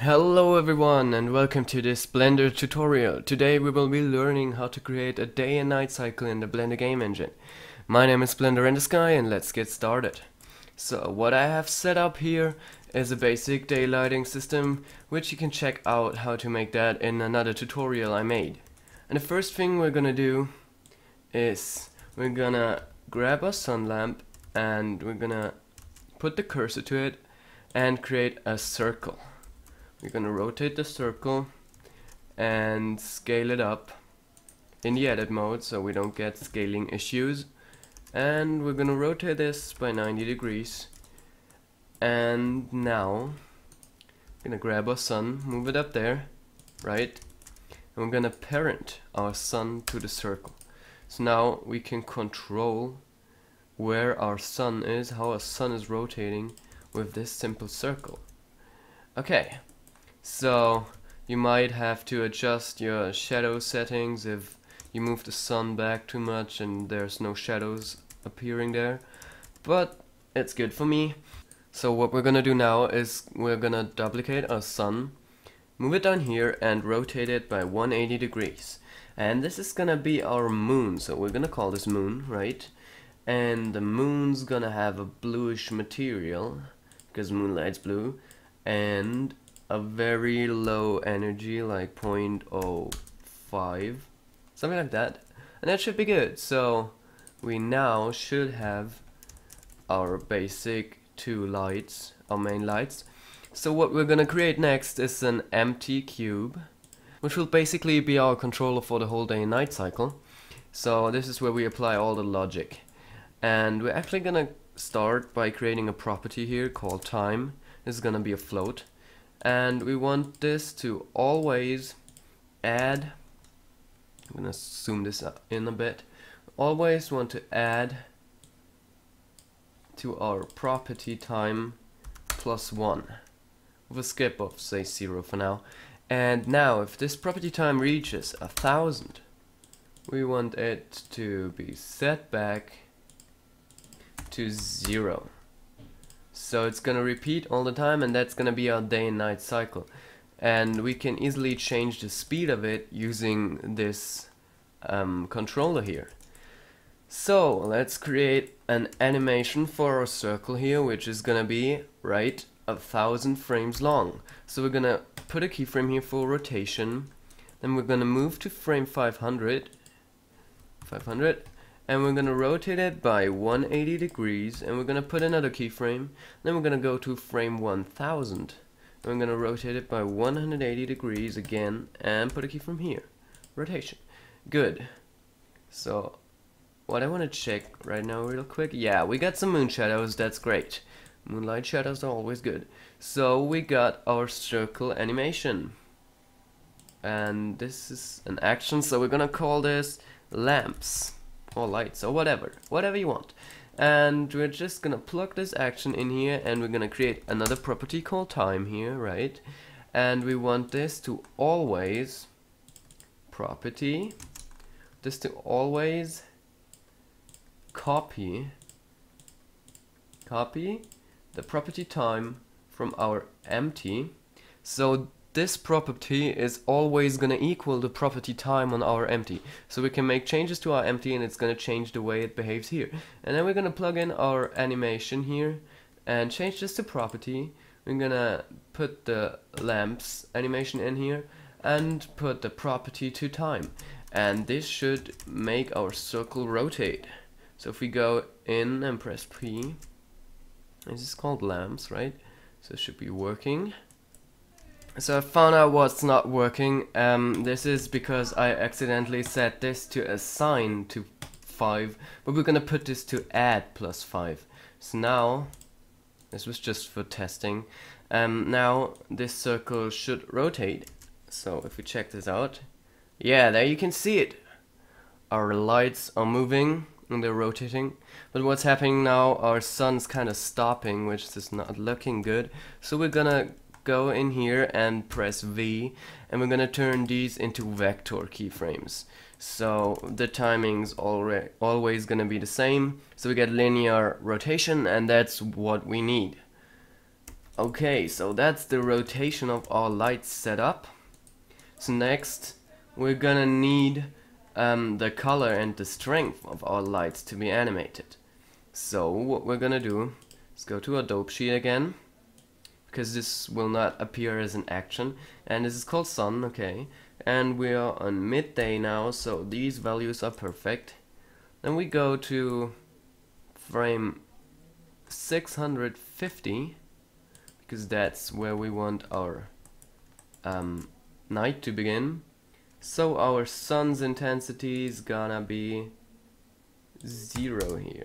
Hello everyone and welcome to this Blender tutorial. Today we will be learning how to create a day and night cycle in the Blender game engine. My name is Blender in the Sky and let's get started. So what I have set up here is a basic daylighting system which you can check out how to make that in another tutorial I made. And the first thing we're gonna do is we're gonna grab a sun lamp and we're gonna put the cursor to it and create a circle we're gonna rotate the circle and scale it up in the edit mode so we don't get scaling issues. And we're gonna rotate this by 90 degrees. And now we're gonna grab our sun move it up there right? And we're gonna parent our sun to the circle. So now we can control where our sun is how our sun is rotating with this simple circle. Okay so you might have to adjust your shadow settings if you move the sun back too much and there's no shadows appearing there. But it's good for me. So what we're gonna do now is we're gonna duplicate our sun, move it down here and rotate it by 180 degrees. And this is gonna be our moon, so we're gonna call this moon, right? And the moon's gonna have a bluish material, because moonlight's blue, and a very low energy like 0.05 something like that. And that should be good. So we now should have our basic two lights our main lights. So what we're gonna create next is an empty cube which will basically be our controller for the whole day and night cycle. So this is where we apply all the logic. And we're actually gonna start by creating a property here called time. This is gonna be a float and we want this to always add I'm gonna zoom this in a bit always want to add to our property time plus one. With a skip of say zero for now. And now if this property time reaches a thousand we want it to be set back to zero so it's gonna repeat all the time and that's gonna be our day and night cycle. And we can easily change the speed of it using this um, controller here. So let's create an animation for our circle here which is gonna be right a thousand frames long. So we're gonna put a keyframe here for rotation then we're gonna move to frame 500 500 and we're gonna rotate it by 180 degrees and we're gonna put another keyframe. Then we're gonna go to frame 1000 and we're gonna rotate it by 180 degrees again and put a keyframe here. Rotation. Good. So what I want to check right now real quick yeah we got some moon shadows that's great. Moonlight shadows are always good. So we got our circle animation. And this is an action so we're gonna call this lamps or lights or whatever, whatever you want. And we're just gonna plug this action in here and we're gonna create another property called time here, right? And we want this to always property, this to always copy, copy the property time from our empty. So this property is always going to equal the property time on our empty. So we can make changes to our empty and it's going to change the way it behaves here. And then we're going to plug in our animation here and change this to property. We're going to put the lamps animation in here and put the property to time. And this should make our circle rotate. So if we go in and press P, this is called lamps, right? So it should be working. So I found out what's not working. Um, this is because I accidentally set this to assign to 5, but we're gonna put this to add plus 5. So now, this was just for testing, um, now this circle should rotate. So if we check this out, yeah, there you can see it. Our lights are moving and they're rotating. But what's happening now, our sun's kind of stopping, which is not looking good. So we're gonna go in here and press V and we're gonna turn these into vector keyframes so the timing's already always gonna be the same so we get linear rotation and that's what we need Okay, so that's the rotation of our lights set up. So next, we're gonna need um, the color and the strength of our lights to be animated. So what we're gonna do is go to our dope sheet again, because this will not appear as an action, and this is called sun, okay, and we are on midday now, so these values are perfect. Then we go to frame 650 because that's where we want our um, night to begin. So our sun's intensity is gonna be zero here.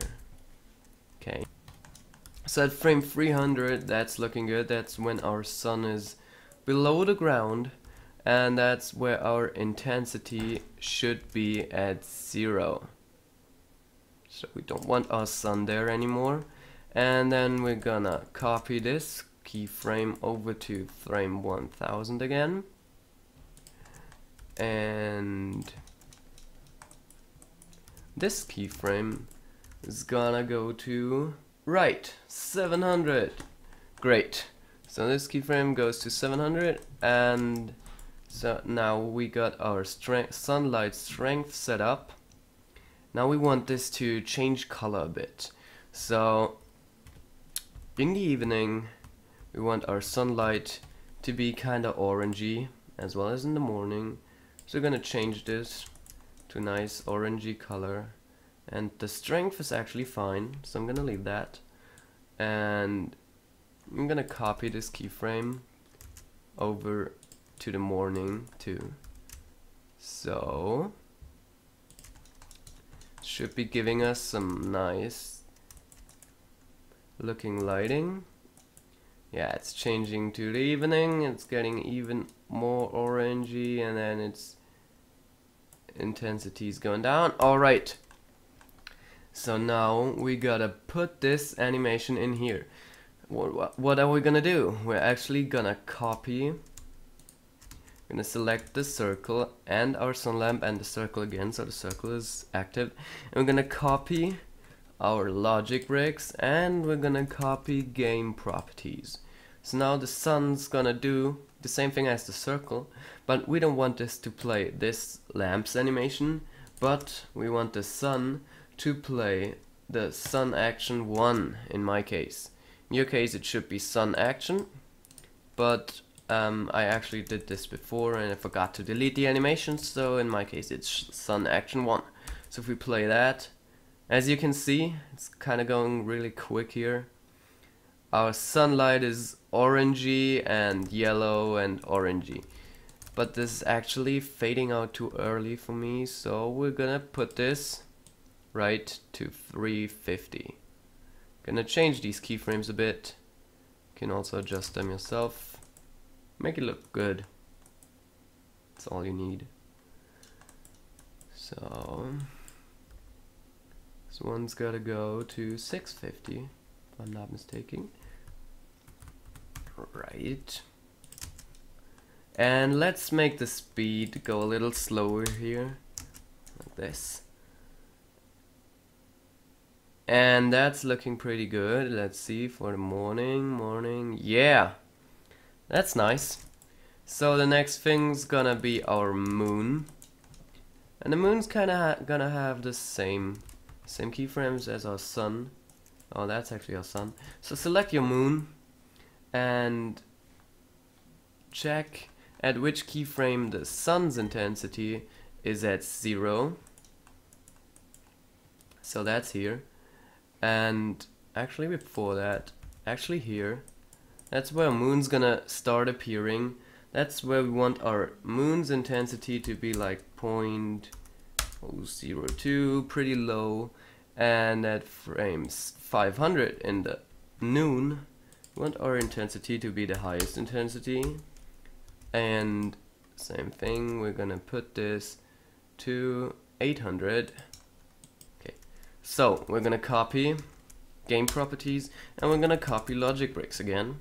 So at frame 300, that's looking good. That's when our sun is below the ground, and that's where our intensity should be at zero. So we don't want our sun there anymore. And then we're gonna copy this keyframe over to frame 1000 again and this keyframe is gonna go to right 700 great. So this keyframe goes to 700 and so now we got our strength sunlight strength set up. Now we want this to change color a bit. So in the evening we want our sunlight to be kinda orangey as well as in the morning. So we're gonna change this to nice orangey color and the strength is actually fine so I'm gonna leave that. And I'm gonna copy this keyframe over to the morning too. So should be giving us some nice looking lighting. Yeah it's changing to the evening it's getting even more orangey and then its intensity is going down. Alright so now we gotta put this animation in here. What, what are we gonna do? We're actually gonna copy. Gonna select the circle and our sun lamp and the circle again so the circle is active. And we're gonna copy our logic bricks and we're gonna copy game properties. So now the sun's gonna do the same thing as the circle, but we don't want this to play this lamp's animation, but we want the sun to play the sun action 1 in my case. In your case it should be sun action, but um, I actually did this before and I forgot to delete the animation, so in my case it's sun action 1. So if we play that, as you can see, it's kind of going really quick here. Our sunlight is orangey and yellow and orangey. But this is actually fading out too early for me, so we're gonna put this right to 350. Gonna change these keyframes a bit. You can also adjust them yourself. Make it look good. That's all you need. So this one's got to go to 650, if I'm not mistaken. Right. And let's make the speed go a little slower here, like this. And that's looking pretty good. Let's see for the morning, morning. Yeah, that's nice. So the next thing's gonna be our moon. And the moon's kinda ha gonna have the same same keyframes as our sun. Oh, that's actually our sun. So select your moon and check at which keyframe the sun's intensity is at zero. So that's here. And actually before that, actually here, that's where moon's gonna start appearing. That's where we want our moon's intensity to be like point oh zero two, pretty low. And at frames 500 in the noon we want our intensity to be the highest intensity. And same thing we're gonna put this to 800 okay so we're gonna copy game properties and we're gonna copy logic bricks again.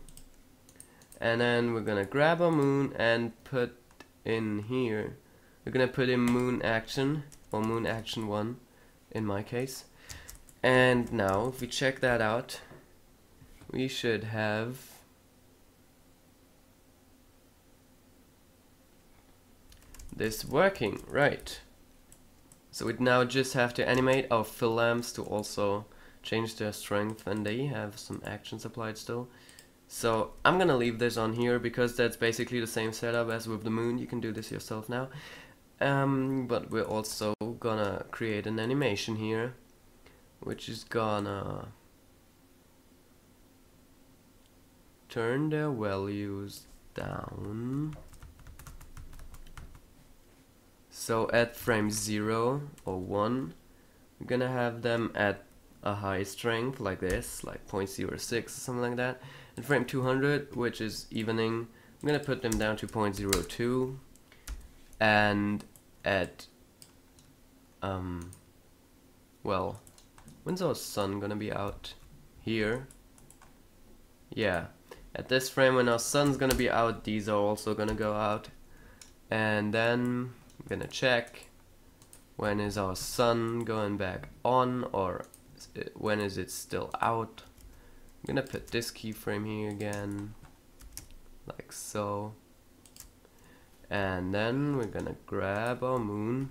And then we're gonna grab our moon and put in here. We're gonna put in moon action or moon action one in my case. And now if we check that out, we should have this working, right. So we now just have to animate our fill lamps to also change their strength and they have some actions applied still. So I'm gonna leave this on here because that's basically the same setup as with the moon. You can do this yourself now. Um, but we're also gonna create an animation here which is gonna turn their values down so at frame 0 or 1 we're gonna have them at a high strength like this like 0.06 or something like that. And frame 200 which is evening I'm gonna put them down to 0.02 and at um well when's our sun gonna be out? Here? Yeah. At this frame when our sun's gonna be out these are also gonna go out. And then I'm gonna check when is our sun going back on or uh, when is it still out. I'm gonna put this keyframe here again like so. And then we're gonna grab our moon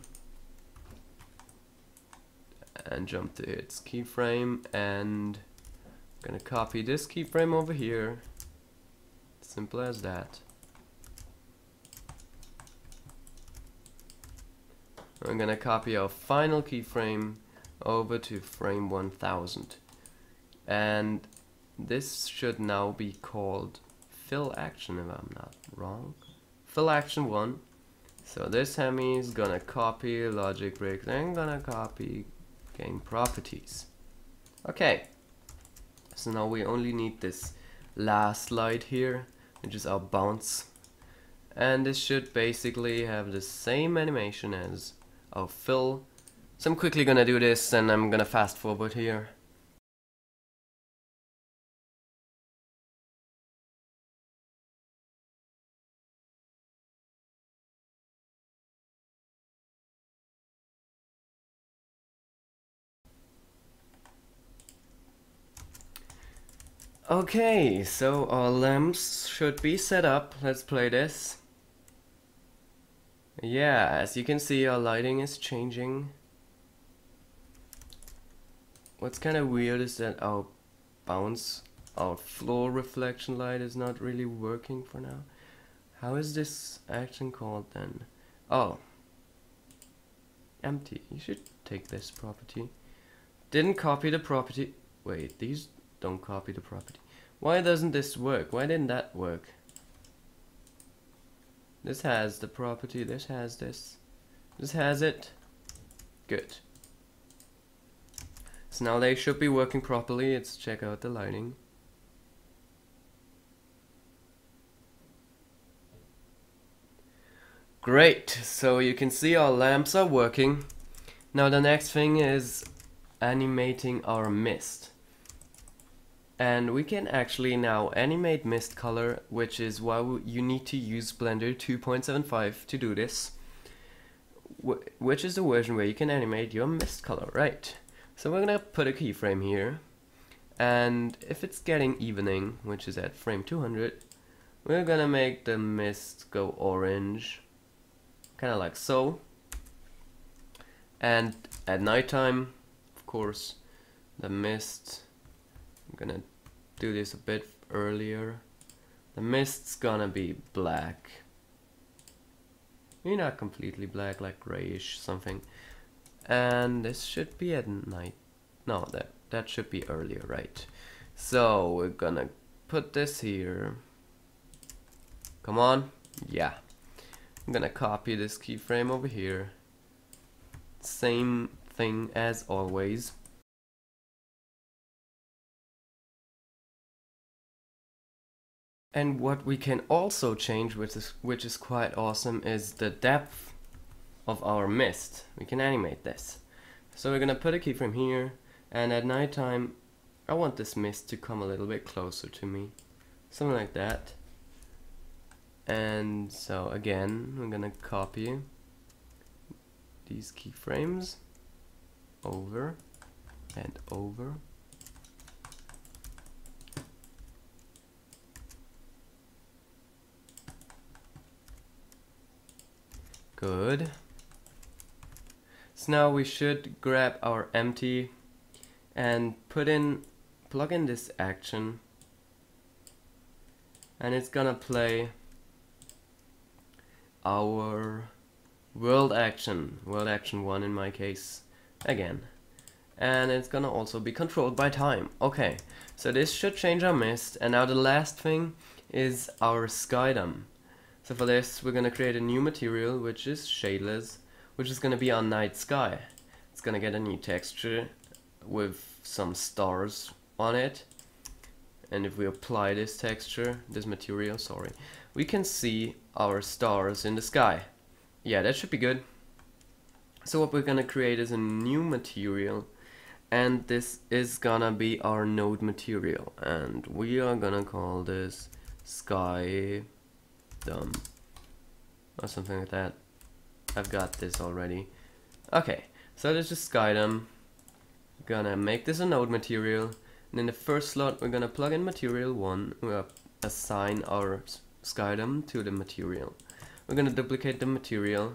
and jump to its keyframe and I'm gonna copy this keyframe over here. Simple as that I'm gonna copy our final keyframe over to frame 1000 and this should now be called fill action if I'm not wrong. Fill action 1 so this hemi is gonna copy logic bricks and gonna copy game properties. Okay. So now we only need this last slide here which is our bounce. And this should basically have the same animation as Oh, our fill so I'm quickly gonna do this and I'm gonna fast forward here Okay, so our lamps should be set up. Let's play this. Yeah, as you can see our lighting is changing. What's kind of weird is that our bounce, our floor reflection light is not really working for now. How is this action called then? Oh. Empty. You should take this property. Didn't copy the property. Wait, these don't copy the property. Why doesn't this work? Why didn't that work? This has the property, this has this. This has it. Good. So now they should be working properly. Let's check out the lighting. Great, so you can see our lamps are working. Now the next thing is animating our mist and we can actually now animate mist color which is why you need to use blender 2.75 to do this. Which is the version where you can animate your mist color right? So we're gonna put a keyframe here. And if it's getting evening which is at frame 200 we're gonna make the mist go orange. Kind of like so. And at nighttime of course the mist I'm gonna do this a bit earlier. The mist's gonna be black. Maybe not completely black, like grayish something. And this should be at night. No, that, that should be earlier, right? So we're gonna put this here. Come on. Yeah. I'm gonna copy this keyframe over here. Same thing as always. And what we can also change, which is, which is quite awesome, is the depth of our mist. We can animate this. So we're gonna put a keyframe here, and at nighttime, I want this mist to come a little bit closer to me. Something like that. And so again, we're gonna copy these keyframes over and over Good. So now we should grab our empty and put in, plug in this action and it's gonna play our world action, world action 1 in my case, again. And it's gonna also be controlled by time. Okay, so this should change our mist, and now the last thing is our sky skydome. So for this, we're gonna create a new material, which is shadeless, which is gonna be our night sky. It's gonna get a new texture with some stars on it. And if we apply this texture, this material, sorry, we can see our stars in the sky. Yeah, that should be good. So what we're gonna create is a new material and this is gonna be our node material and we are gonna call this sky dumb or something like that. I've got this already. Okay, so this is skydome. Gonna make this a node material and in the first slot we're gonna plug in material 1. We'll assign our skydome to the material. We're gonna duplicate the material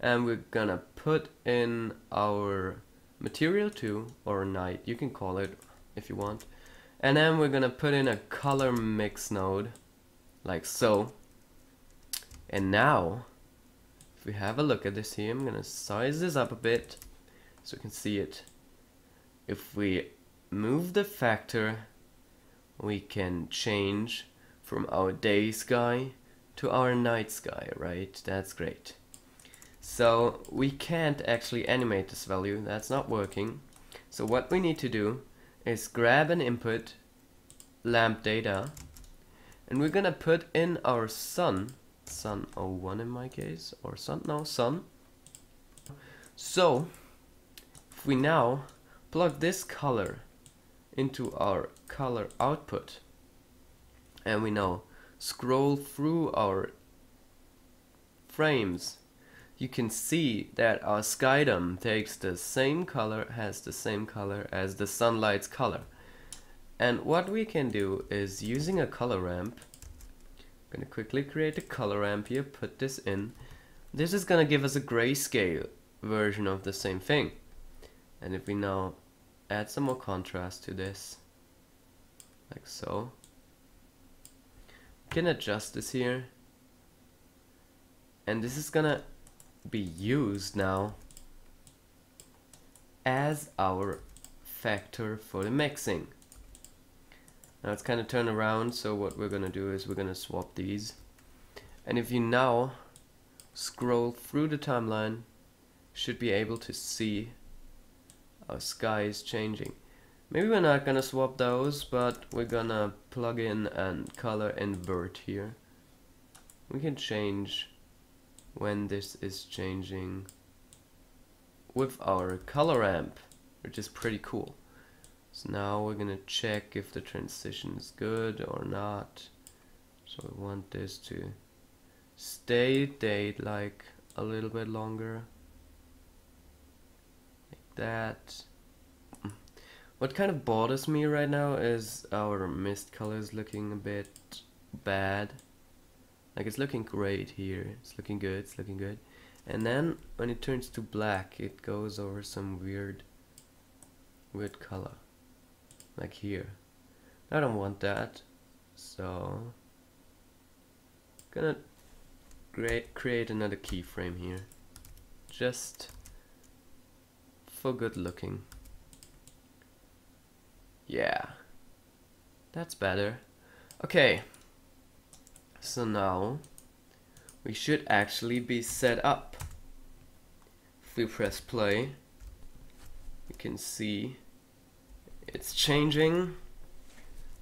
and we're gonna put in our material 2 or night, you can call it if you want. And then we're gonna put in a color mix node like so. And now if we have a look at this here, I'm gonna size this up a bit so we can see it. If we move the factor we can change from our day sky to our night sky, right? That's great. So we can't actually animate this value, that's not working. So what we need to do is grab an input, lamp data, and we're gonna put in our sun, sun 01 in my case, or sun, no, sun. So, if we now plug this color into our color output, and we now scroll through our frames you can see that our skydome takes the same color has the same color as the sunlight's color and what we can do is using a color ramp gonna quickly create a color ramp here put this in. This is gonna give us a grayscale version of the same thing. And if we now add some more contrast to this like so. Can adjust this here. And this is gonna be used now as our factor for the mixing now it's kind of turned around so what we're gonna do is we're gonna swap these and if you now scroll through the timeline should be able to see our sky is changing Maybe we're not gonna swap those, but we're gonna plug in and color invert here. We can change when this is changing with our color ramp, which is pretty cool. So now we're gonna check if the transition is good or not. So we want this to stay date like a little bit longer. Like that. What kind of bothers me right now is our mist colors looking a bit bad. Like it's looking great here, it's looking good, it's looking good. And then when it turns to black, it goes over some weird, weird color. Like here. I don't want that. So, gonna create, create another keyframe here. Just for good looking. Yeah. That's better. Okay. So now we should actually be set up. If we press play, you can see it's changing.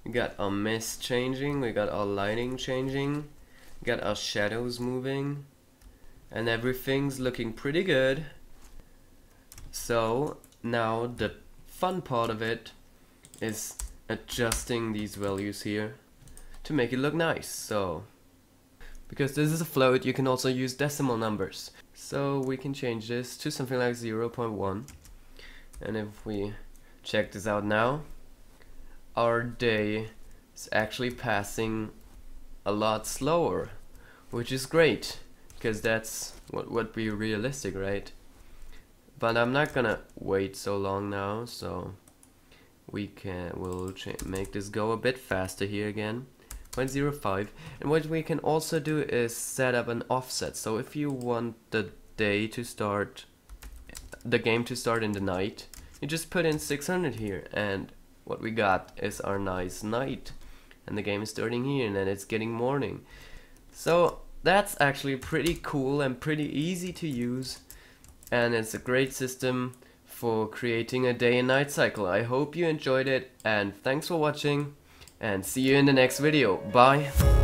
We got our mist changing, we got our lighting changing, we got our shadows moving, and everything's looking pretty good. So now the fun part of it is adjusting these values here to make it look nice. So, because this is a float, you can also use decimal numbers. So we can change this to something like 0.1. And if we check this out now, our day is actually passing a lot slower, which is great because that's what would be realistic, right? But I'm not gonna wait so long now, so we can we'll make this go a bit faster here again. 0.05 and what we can also do is set up an offset so if you want the day to start the game to start in the night you just put in 600 here and what we got is our nice night. And the game is starting here and then it's getting morning. So that's actually pretty cool and pretty easy to use. And it's a great system for creating a day and night cycle. I hope you enjoyed it and thanks for watching and see you in the next video. Bye